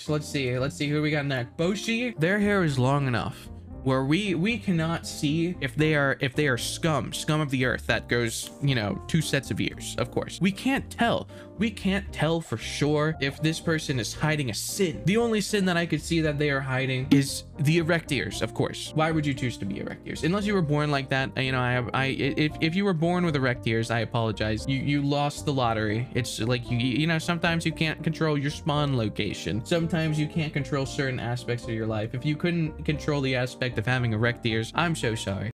So let's see. Let's see who we got next. Boshi. Their hair is long enough where we we cannot see if they are if they are scum scum of the earth that goes you know two sets of years of course. We can't tell. We can't tell for sure if this person is hiding a sin. The only sin that i could see that they are hiding is the erect ears of course. Why would you choose to be erect ears? Unless you were born like that uh, you know i have i if, if you were born with erect ears i apologize. You you lost the lottery. It's like you you know sometimes you can't control your spawn location. Sometimes you can't control certain aspects of your life. If you couldn't control the aspect of having erect ears. I'm so sorry